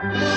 Yeah.